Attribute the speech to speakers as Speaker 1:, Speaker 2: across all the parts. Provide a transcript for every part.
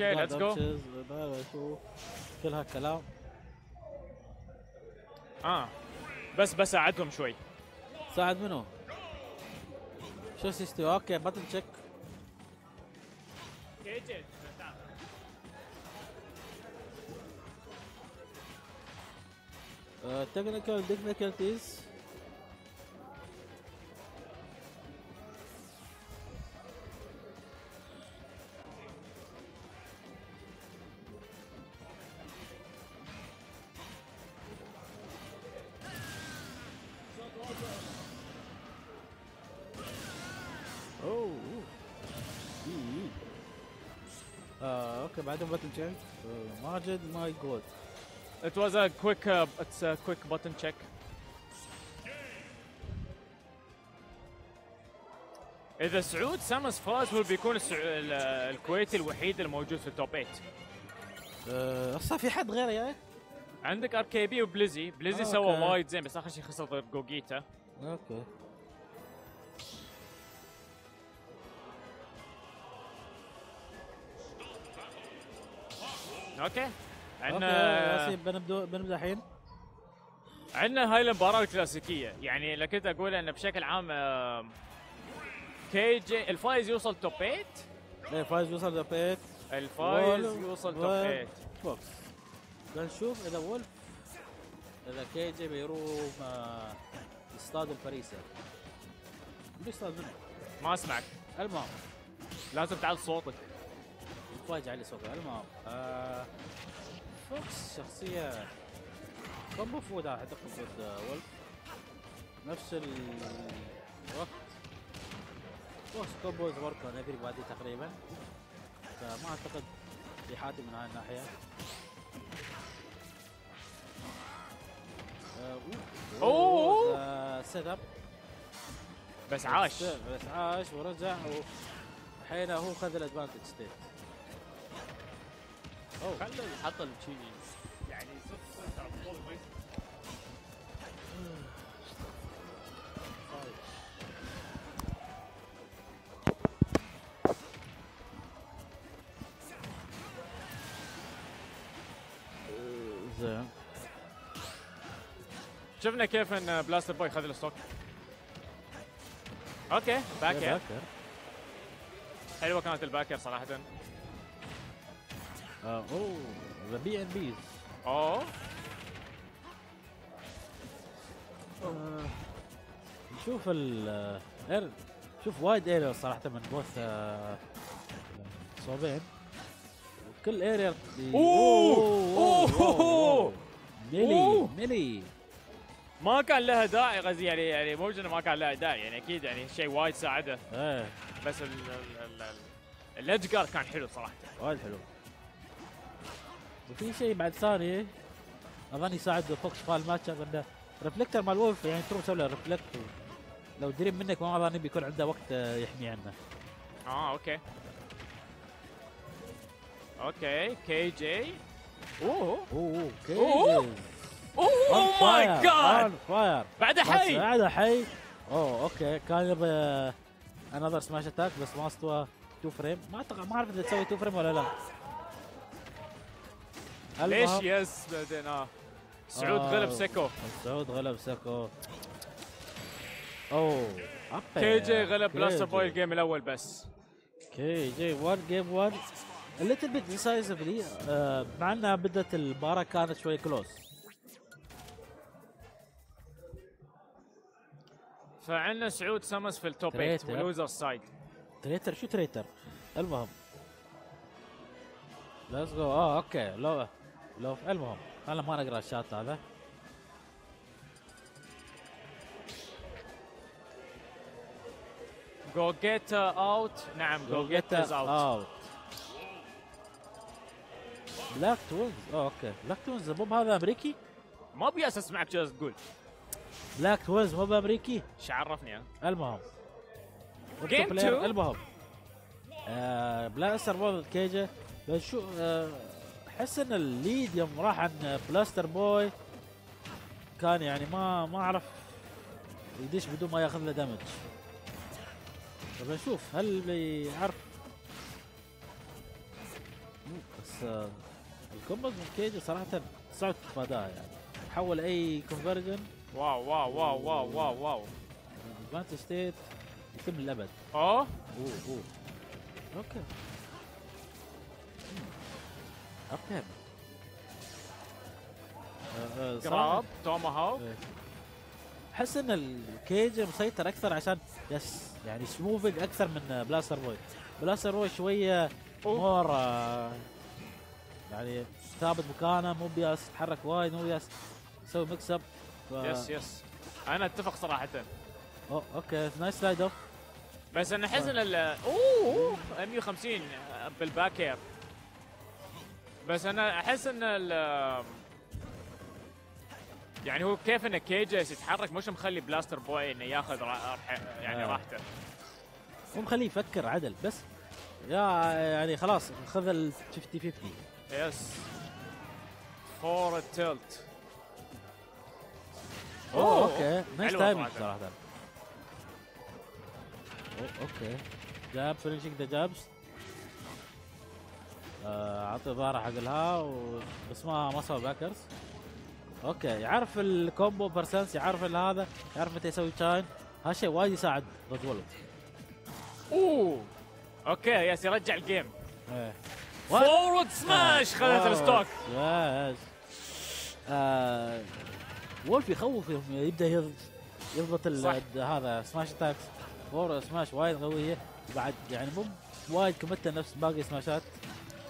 Speaker 1: okay let's go
Speaker 2: جو شو كلها كلام
Speaker 1: آه بس بس أعدهم شوي.
Speaker 2: ساعد منو؟ شو سيستي okay button check technical difficulties. okay بعدهم button check ماجد ماي جود
Speaker 1: It was a quick uh, it's a quick button check. إذا سعود سامس فاز هو بيكون الكويتي الوحيد الموجود في ال top 8
Speaker 2: آه، أصلا في حد غيره يعني؟
Speaker 1: عندك RKB وبليزي. بليزي
Speaker 2: آه،
Speaker 1: سوى. وايد زين بس آخر شيء خسر ضد جوجيتا. okay.
Speaker 2: okay.
Speaker 1: عندنا
Speaker 2: ياسين بنبدا بنبدأ الحين.
Speaker 1: عندنا هاي المباراة الكلاسيكية. يعني لو كنت أقول إن بشكل عام آم، KJ الفايز يوصل top 8
Speaker 2: إيه فايز يوصل لبيت
Speaker 1: الفايز
Speaker 2: Wolf
Speaker 1: يوصل top
Speaker 2: و-
Speaker 1: 8
Speaker 2: Fox بنشوف إذا Wolf إذا KJ بيروح آه، يصطاد الفريسة. بيصطاد
Speaker 1: ما أسمعك.
Speaker 2: المهم.
Speaker 1: لازم تعال صوتك.
Speaker 2: فاجع علي صوته المهم آه فوكس شخصيه combo food أعتقد ضد آه، وولف نفس الوقت فوكس combos work on everybody تقريبا. فما أعتقد في حاتم من هاي الناحية. آه،
Speaker 1: أوه.
Speaker 2: setup
Speaker 1: بس عاش.
Speaker 2: بس عاش ورجع الحين هو خذ الأدفانتج ستيت.
Speaker 1: حط الشي يعني صفر على طول ما
Speaker 2: زين.
Speaker 1: شفنا كيف إن بلاستر بوي خذ ال stock. okay
Speaker 2: back
Speaker 1: air back air حلوة كانت ال back
Speaker 2: air صراحة. آه، أوه the B&Bs.
Speaker 1: اوه
Speaker 2: نشوف ال آه، شوف وايد اريا صراحة من both آه، صوبين. كل اريا
Speaker 1: أوه! أوه! Melee!
Speaker 2: Melee.
Speaker 1: ما كان لها داعي غزي يعني يعني مو ما كان لها داعي يعني أكيد يعني شيء وايد ساعده.
Speaker 2: إيه.
Speaker 1: بس ال ال ال ال edge guard كان حلو صراحة.
Speaker 2: وايد حلو. وفي شيء بعد ثاني اظن يساعد فوكس في ال matchup انه reflector مال وولف يعني تروح تسوي له reflect لو قريب منك ما اظن بيكون عنده وقت آه، يحمي عنه.
Speaker 1: آه أوكي. أوكي كي جي. أوه.
Speaker 2: أوه okay
Speaker 1: أوه. oh my God
Speaker 2: fair
Speaker 1: بعد حي.
Speaker 2: هذا حي. أوه okay. كان يبغى another smash attack بس ما استوى 2 frame ما اعتقد ما أعرف إذا تسوي 2 frame ولا لا.
Speaker 1: ليش yes بعدين آه سعود
Speaker 2: آه.
Speaker 1: غلب سيكو.
Speaker 2: سعود غلب ساكو أوه.
Speaker 1: كي جي غلب بلاستر. بوي ال game الأول بس.
Speaker 2: كي جي 1 game 1 a little bit decisively مع إنها بدت المباراه كانت شوي close
Speaker 1: فعندنا سعود سمس في ال top 8
Speaker 2: تريتر.
Speaker 1: وال loser side
Speaker 2: تريتر شو تريتر؟ المهم. let's go آه okay. لو لو المهم أنا ما نقرا الشات هذا.
Speaker 1: جو جيت اوت نعم جو جيت اوت
Speaker 2: بلاك توينز أوكي. بلاك توينز مو بهذا أمريكي؟
Speaker 1: ما أبي اسمعك شو تقول.
Speaker 2: بلاك توينز مو بامريكي؟
Speaker 1: إيش عرفني أنا؟
Speaker 2: المهم. Multiplayer،
Speaker 1: two.
Speaker 2: المهم. آه بلاستر بوي كيجا بس شو آه، احس ان الليد يوم راح عن بلاستر بوي. كان يعني ما ما أعرف يدش بدون ما ياخذ له damage فبنشوف هل بيعرف آه، ال combos من كي جي صراحة صعب تتفاداها يعني. حول أي conversion
Speaker 1: wow wow wow wow wow wow.
Speaker 2: advantage state يتم للابد أوه. أوه أوه. okay. okay. آه، آه،
Speaker 1: grab tomahawk.
Speaker 2: إيه. أحس إن الكي جي مسيطر أكثر عشان yes يعني moving أكثر من بلاستر بوي بلاستر بوي
Speaker 1: شوية.
Speaker 2: more آه، يعني ثابت مكانه مو بيأس يتحرك وايد مو بيأس. يسوي mix up ف...
Speaker 1: yes yes. أنا أتفق صراحة.
Speaker 2: أوه okay. nice slide off
Speaker 1: بس أنا أحس إن ال أوه 150 بال back air بس أنا أحس إن ال يعني هو كيف إن كي جي يتحرك مش مخلي بلاستر بوي إنه ياخذ يعني
Speaker 2: آه.
Speaker 1: راحته.
Speaker 2: مو مخليه يفكر عدل بس يا يعني خلاص خذ ال 50 50
Speaker 1: yes forward
Speaker 2: tilt أوه okay.
Speaker 1: nice
Speaker 2: timing.
Speaker 1: صراحة.
Speaker 2: okay. jab finishing the jabs اعطي ظهره حق الها و... بس ما ما سوى back airs. okay يعرف ال combo percents يعرف هذا يعرف متى يسوي chain. هالشيء وايد يساعد ضد وولف
Speaker 1: أوه. okay yes يرجع ال
Speaker 2: game.
Speaker 1: إيه. forward smash خذت ال
Speaker 2: stock. yes. آه وولف يخوف يبدأ يض- يضبط هذا smash attacks. forward smash وايد قوية. بعد يعني مو وايد كمته نفس باقي سماشات.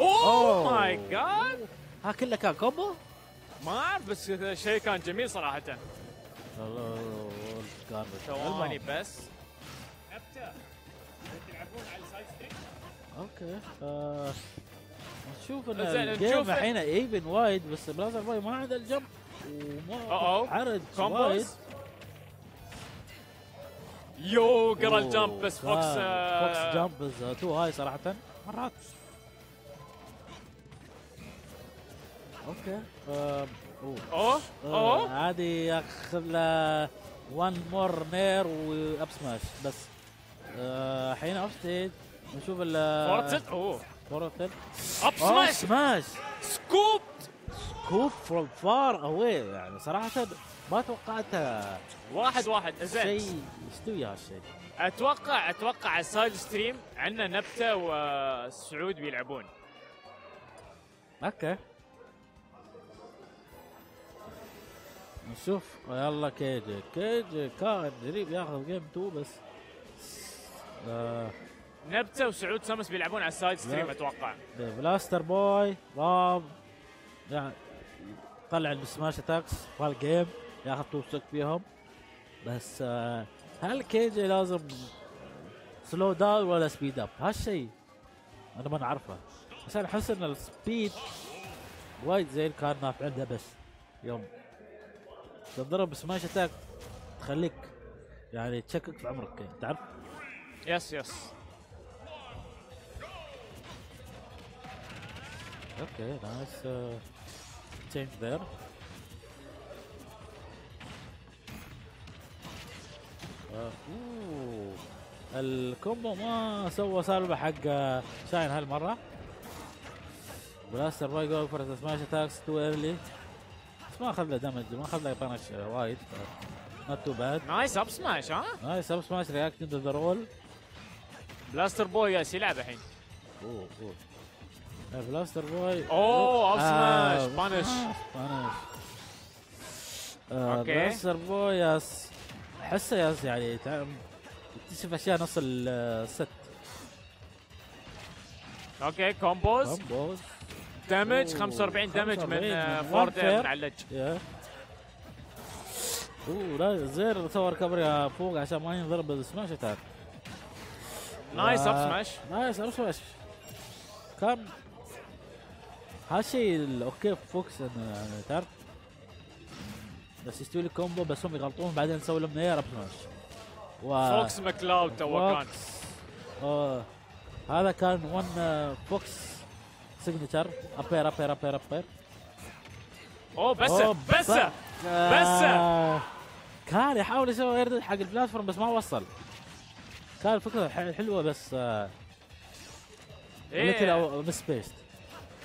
Speaker 2: oh.
Speaker 1: my God
Speaker 2: ها كله كان combo؟
Speaker 1: ما أعرف بس شيء كان جميل
Speaker 2: صراحة.
Speaker 1: ثواني
Speaker 2: المهم.
Speaker 1: بس. تلعبون على ال side
Speaker 2: okay آه نشوف
Speaker 1: إن
Speaker 2: ال
Speaker 1: game
Speaker 2: الحين even وايد بس بلاستر بوي ما عنده ال jump
Speaker 1: وما.
Speaker 2: عرض وايد
Speaker 1: يو قرا الجمب بس فوكس
Speaker 2: فوكس جامبز تو هاي صراحة. مرات. أوكي. آم، أوه
Speaker 1: أوه.
Speaker 2: آه،
Speaker 1: اوه
Speaker 2: هذه ياخذ له 1 مور نير وأب سماش بس. آه، الحين اوف ستيج نشوف ال
Speaker 1: فورتد أوه.
Speaker 2: فورتد
Speaker 1: up
Speaker 2: oh
Speaker 1: smash
Speaker 2: smash
Speaker 1: scoop
Speaker 2: scoop from far away يعني صراحة ما توقعتها.
Speaker 1: واحد واحد زين
Speaker 2: شيء يستوي هالشيء
Speaker 1: أتوقع أتوقع على ال side stream عندنا نبتة وسعود بيلعبون.
Speaker 2: okay. نشوف يلا كي جي كي جي كان قريب ياخذ game 2 بس. آه.
Speaker 1: نبتة وسعود سمس بيلعبون على ال side
Speaker 2: stream.
Speaker 1: أتوقع.
Speaker 2: بلاستر بوي رام يعني طلع ال smash attacks فال game ياخذ two فيهم. بس آه هل KJ لازم slow down ولا speed up هالشيء أنا ما نعرفه. بس أنا أحس إن ال speed وايد زين كان نافع عنده بس يوم. تضرب smash attack تخليك يعني تشكك في عمرك يعني تعرف؟
Speaker 1: yes yes.
Speaker 2: Okay nice change there أوه. ال combo ما سوى سالفة حق آه، شاين هالمرة. بلاستر باي جو فور سماش اتاكس تو ايرلي بس ما أخذ له damage ما أخذ له punish وايد not too bad
Speaker 1: nice up smash ها؟
Speaker 2: nice up smash reacting to the roll
Speaker 1: بلاستر بوي yes يلعب الحين.
Speaker 2: أوه أوه. بلاستر بوي
Speaker 1: أوه
Speaker 2: up
Speaker 1: smash punish
Speaker 2: punish
Speaker 1: okay.
Speaker 2: بلاستر بوي yes. أحسه yes يعني يكتشف أشياء نص ال- الست
Speaker 1: okay combos
Speaker 2: combos
Speaker 1: دمج
Speaker 2: أوه،
Speaker 1: 45 دمج
Speaker 2: 45
Speaker 1: من آه، فورد. من
Speaker 2: يا أوه لا زير سوى ريكفري فوق عشان ما ينضرب بالسماش اتاك
Speaker 1: نايس اب
Speaker 2: آه،
Speaker 1: سماش
Speaker 2: نايس اب سماش كان هالشيء ال- أوكي فوكس يعني تعرف بس يستوي لك كومبو بس هم يغلطون بعدين نسوي لهم نير اب سماش و...
Speaker 1: فوكس ماكلاود تو كان.
Speaker 2: آه. هذا كان ون آه، فوكس. سيجنتشر ابير ابير ابير ابير
Speaker 1: أوه بس بس
Speaker 2: بس كان يحاول يسوي ايردل حق البلاتفورم بس ما وصل. كان الفكرة حلوة بس آه
Speaker 1: إيه.
Speaker 2: أو مس بيست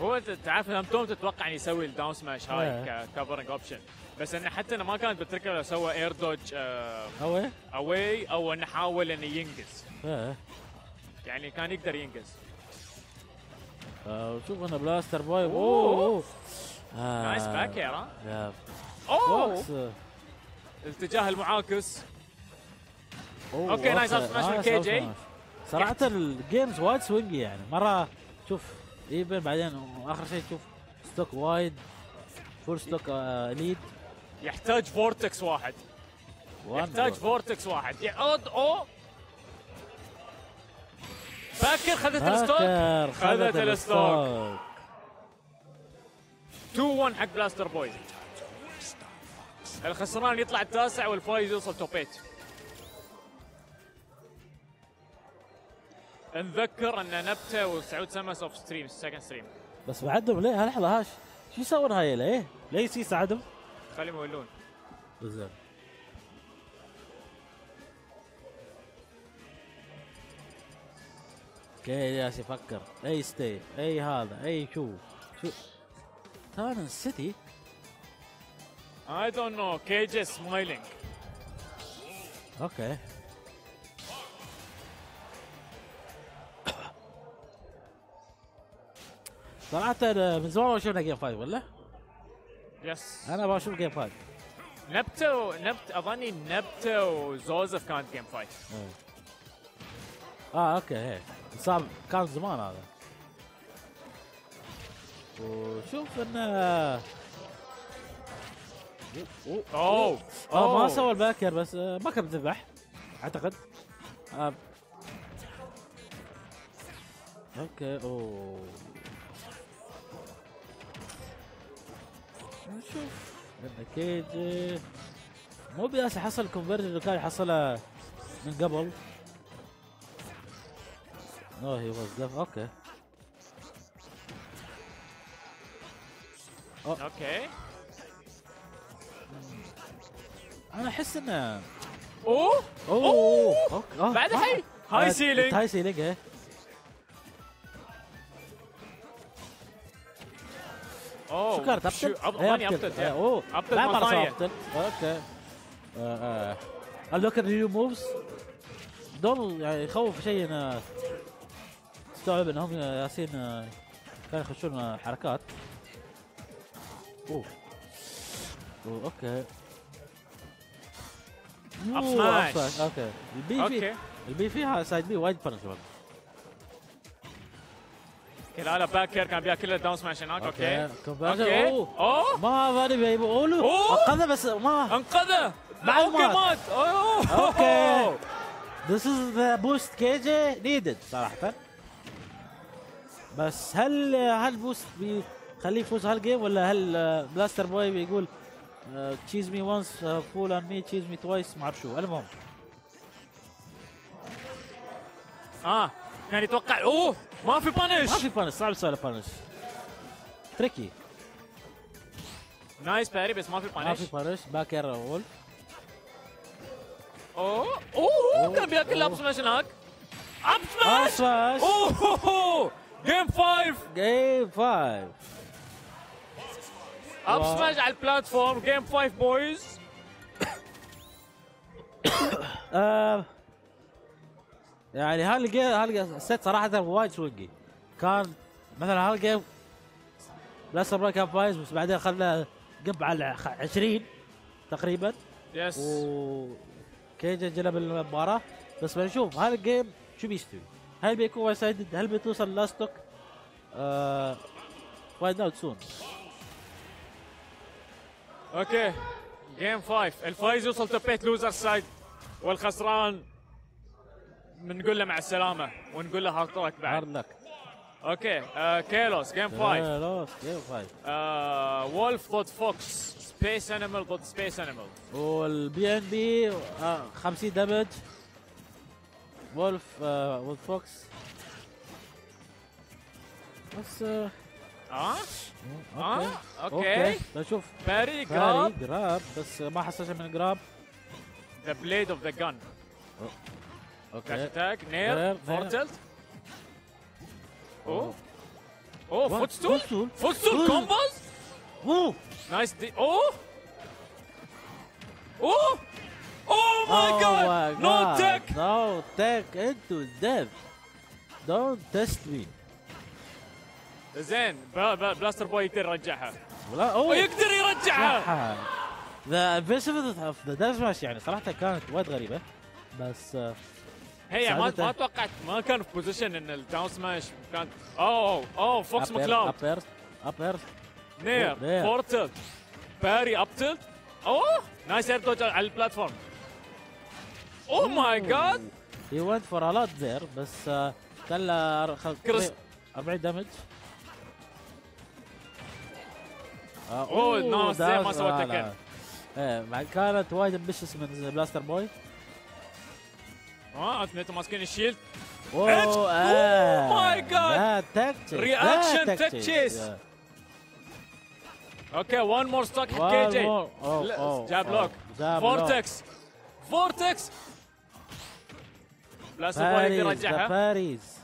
Speaker 1: هو أنت تعرف لما توم تتوقع ان يسوي الداون سماش هاي
Speaker 2: إيه.
Speaker 1: كفرنج اوبشن بس إنه حتى إنه ما كانت بتركب لو سوى اير دوج آه
Speaker 2: هو إيه؟
Speaker 1: اواي أو إنه حاول إنه ينقز
Speaker 2: إيه.
Speaker 1: يعني كان يقدر ينقز
Speaker 2: آه، شوف أنا بلاستر
Speaker 1: أوه.
Speaker 2: أوه. أوه. آه.
Speaker 1: nice back ها
Speaker 2: يا أوه. آه.
Speaker 1: الاتجاه المعاكس.
Speaker 2: أوه،
Speaker 1: okay،
Speaker 2: nice
Speaker 1: up smash من
Speaker 2: KJ. صراحة ال games وايد swingy يعني. مرة شوف even بعدين آخر شيء تشوف stock وايد. Full stock آه lead
Speaker 1: يحتاج فورتكس واحد. يحتاج فورتكس واحد. يعود أو باكر خذت ال
Speaker 2: stock؟
Speaker 1: خذت ال
Speaker 2: stock. ال stock.
Speaker 1: 2 1 حق بلاستر بوي الخسران يطلع التاسع والفايز يوصل top 8 نذكر أن نبتة وسعود سمس off stream second stream
Speaker 2: بس بعدهم ليه؟ لحظة هاش. شو يسوون هاي ليه؟ ليه يصير ساعدهم؟
Speaker 1: خليهم يولون.
Speaker 2: زين. KJ جالس يفكر أي stage أي هذا أي شو شو. تاون سيتي
Speaker 1: I don't know. KJ smiling.
Speaker 2: okay صراحة من زمان ما شفنا game five ولا؟
Speaker 1: yes
Speaker 2: أنا بشوف game five
Speaker 1: نبته نبت أظني نبته وزوزف كانت game five
Speaker 2: آه okay هيك. صار كان زمان هذا. وشوف انه
Speaker 1: أوه
Speaker 2: آه ما
Speaker 1: أوه.
Speaker 2: سوى الباكر بس آه، ما كان بتذبح أعتقد. آه. okay أوه. نشوف. لأن KJ. مو بياس يحصل ال conversion اللي كان يحصلها من قبل. no he was dead okay
Speaker 1: okay
Speaker 2: أنا أحس انه
Speaker 1: أوه!
Speaker 2: أوه! أوكي آه،
Speaker 1: بعد
Speaker 2: آه.
Speaker 1: هاي
Speaker 2: آه،
Speaker 1: سيلينج
Speaker 2: هاي سيلينج إيه.
Speaker 1: أوه.
Speaker 2: شو كانت؟ ابتل؟
Speaker 1: اظني ابتل
Speaker 2: أوه.
Speaker 1: ابتل ثانية.
Speaker 2: ابتل أوكي. اللوك الريو موفز دون يعني يخوف شيء انه تستوعب انهم ياسين آه، كانوا يخشون آه، حركات. أوه. أوه
Speaker 1: أوكي.
Speaker 2: أوه،
Speaker 1: سماش.
Speaker 2: أب سماش. أوكي. البي في
Speaker 1: أوكي.
Speaker 2: البي فيها سايد بي وايد بنشبل
Speaker 1: كلاله باكر كان بياكل الداون سماش هناك
Speaker 2: أوكي.
Speaker 1: أوكي.
Speaker 2: أوه.
Speaker 1: أوه.
Speaker 2: ما بيجيبوا أولو.
Speaker 1: أوه.
Speaker 2: أنقذه بس ما.
Speaker 1: أنقذه.
Speaker 2: بعد
Speaker 1: أوكي
Speaker 2: مات.
Speaker 1: أوه.
Speaker 2: أوكي. This is the boost. كيجي needed صراحة. بس هل هل بوست بيخليه يفوز هالجيم ولا هل آه، بلاستر بوي بيقول cheese me once fool on me cheese me twice ما أعرف شو. المهم.
Speaker 1: آه كان يتوقع أوه ما في punish
Speaker 2: ما في punish صعب يسوي punish tricky
Speaker 1: nice parry بس ما في
Speaker 2: ما
Speaker 1: punish
Speaker 2: في punish back air
Speaker 1: Wolf أوه أوه كان بياكل
Speaker 2: أوه.
Speaker 1: up smash هناك. up
Speaker 2: smash
Speaker 1: أوه. game 5
Speaker 2: game 5 up.
Speaker 1: smash على ال platform game 5
Speaker 2: boys يعني هال game هال set صراحة وايد swingy كان مثلا هال game Blaster Boy كان فايز بس بعدين خلنا gap على خ- 20 تقريبا.
Speaker 1: yes
Speaker 2: و KJ قلب المباراة. بس بنشوف هال game شو بيستوي. هل بيكون وايد sided هل بتوصل last stock آه find out soon
Speaker 1: okay. game 5 الفايز يوصل top 8 loser side والخسران بنقول له مع السلامة ونقول له hard بعد.
Speaker 2: hard luck
Speaker 1: okay. آه كيلوس game 5
Speaker 2: خلاص game 5
Speaker 1: آه Wolf ضد Fox space animal ضد space animal
Speaker 2: والبي ان بي 50 damage وولف آه وولف فوكس بس آه
Speaker 1: آه
Speaker 2: أوكي
Speaker 1: آه أوكي
Speaker 2: بنشوف
Speaker 1: باري
Speaker 2: جراب
Speaker 1: جراب
Speaker 2: جراب بس ما حسيت من جراب
Speaker 1: ذا بليد اوف ذا جن داش
Speaker 2: أوكي
Speaker 1: اتاك
Speaker 2: نير،
Speaker 1: نير
Speaker 2: نير.
Speaker 1: فورتلت اوه اوه
Speaker 2: What?
Speaker 1: فوت ستول
Speaker 2: footstool?
Speaker 1: فوت ستول
Speaker 2: Ooh.
Speaker 1: كومبوز
Speaker 2: اوه
Speaker 1: نايس دي اوه اوه اوه ماي جاد نو تك
Speaker 2: نو تك انتو ديف دونت تيست مي
Speaker 1: زين بلا- بلا- بلاستر بوي يقدر يرجعها.
Speaker 2: ولا أوه.
Speaker 1: ويقدر يرجعها!
Speaker 2: ذا انفيسبل اوف ذا ديث سماش يعني صراحة كانت وايد غريبة. بس آه،
Speaker 1: هي ما. ما توقعت ما كان في بوزيشن إن الداون سماش كان أوه أوه فوكس ماكلاود
Speaker 2: اب اب اير
Speaker 1: نير
Speaker 2: Oh,
Speaker 1: تلت باري اب تلت أوه نايس اير دوج على البلاتفورم اوه ماي جاد
Speaker 2: هي ونت فور ا لوت ذير بس له
Speaker 1: كريس.
Speaker 2: 40 دمج
Speaker 1: ناس زي ما
Speaker 2: لا،
Speaker 1: تكن.
Speaker 2: إيه مع كانت وايد امبيشس من بلاستر بوي
Speaker 1: آه اثنينهم ماسكين الشيلد. أوه God.
Speaker 2: لا تكتشف
Speaker 1: Reaction touches. أوكي وان مور ستوك حق كي جي جاب لوك فورتكس فورتكس بلاستر بوي يقدر يرجعها.
Speaker 2: باريس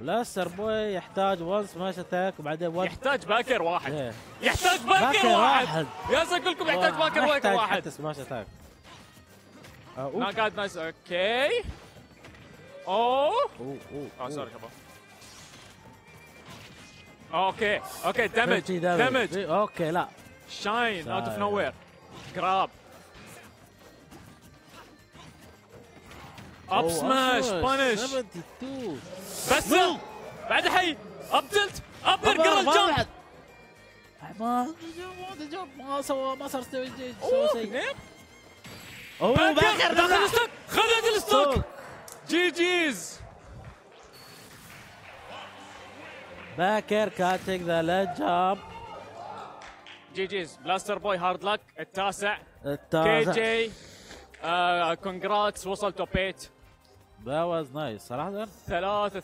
Speaker 2: بلاستر بوي يحتاج وان سماش اتاك وبعدين وان
Speaker 1: يحتاج باكر واحد.
Speaker 2: إيه.
Speaker 1: يحتاج باكر
Speaker 2: باكر
Speaker 1: واحد.
Speaker 2: واحد.
Speaker 1: يا أقول لكم يحتاج باكر
Speaker 2: ما
Speaker 1: واحد.
Speaker 2: يحتاج
Speaker 1: واحد
Speaker 2: سماش اتاك.
Speaker 1: نوك اوت نايس أوكي
Speaker 2: أوه
Speaker 1: آه
Speaker 2: أوه.
Speaker 1: سوري شباب أوكي أوكي دامج
Speaker 2: 50
Speaker 1: دامج
Speaker 2: أوكي لا.
Speaker 1: شاين اوت اوف. نو وير جراب
Speaker 2: أب
Speaker 1: سماش بانش
Speaker 2: 72
Speaker 1: بس بعد حي أب تلت أب
Speaker 2: ما
Speaker 1: الجمب.
Speaker 2: ما ما سوى ما صار سوى شيء. أوه
Speaker 1: باكر
Speaker 2: باكر دخل
Speaker 1: الستوك خذت الستوك.
Speaker 2: ستوك.
Speaker 1: جي جيز
Speaker 2: باكر كاتنج ذا ليد جامب
Speaker 1: جي جيز بلاستر بوي هارد لك التاسع. كي
Speaker 2: التاسع
Speaker 1: جي كونجراتس وصل توب 8
Speaker 2: That was nice صراحة
Speaker 1: ثلاثة